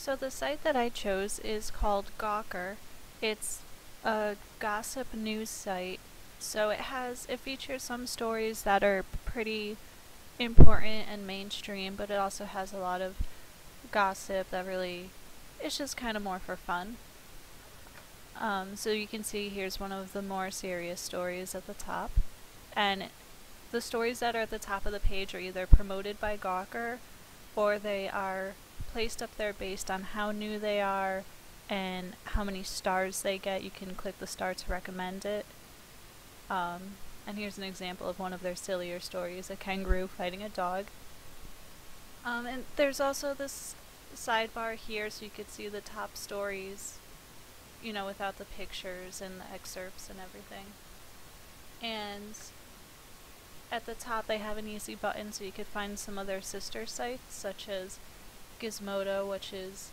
So the site that I chose is called Gawker. It's a gossip news site. So it has it features some stories that are pretty important and mainstream, but it also has a lot of gossip that really it's just kind of more for fun. Um, so you can see here's one of the more serious stories at the top. And the stories that are at the top of the page are either promoted by Gawker or they are placed up there based on how new they are and how many stars they get. You can click the star to recommend it. Um, and here's an example of one of their sillier stories, a kangaroo fighting a dog. Um, and there's also this sidebar here so you could see the top stories, you know, without the pictures and the excerpts and everything. And at the top they have an easy button so you could find some of their sister sites such as Gizmodo which is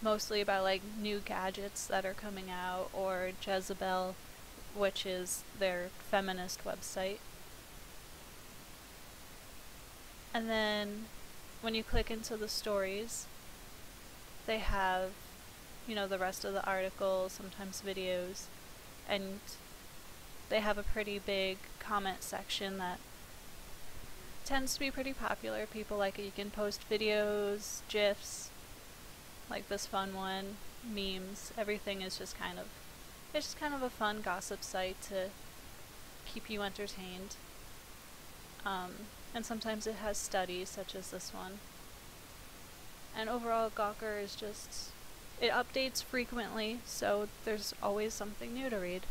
mostly about like new gadgets that are coming out or Jezebel which is their feminist website. And then when you click into the stories they have you know the rest of the articles, sometimes videos and they have a pretty big comment section that tends to be pretty popular. People like it. You can post videos, GIFs, like this fun one, memes. Everything is just kind of, it's just kind of a fun gossip site to keep you entertained. Um, and sometimes it has studies, such as this one. And overall, Gawker is just, it updates frequently, so there's always something new to read.